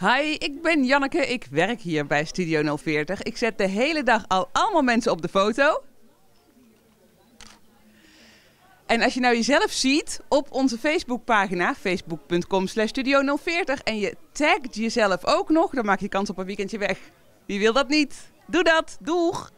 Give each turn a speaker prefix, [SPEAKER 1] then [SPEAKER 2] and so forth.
[SPEAKER 1] Hi, ik ben Janneke. Ik werk hier bij Studio 040. Ik zet de hele dag al allemaal mensen op de foto. En als je nou jezelf ziet op onze Facebookpagina, facebook.com slash studio 040, en je tagt jezelf ook nog, dan maak je kans op een weekendje weg. Wie wil dat niet? Doe dat. Doeg!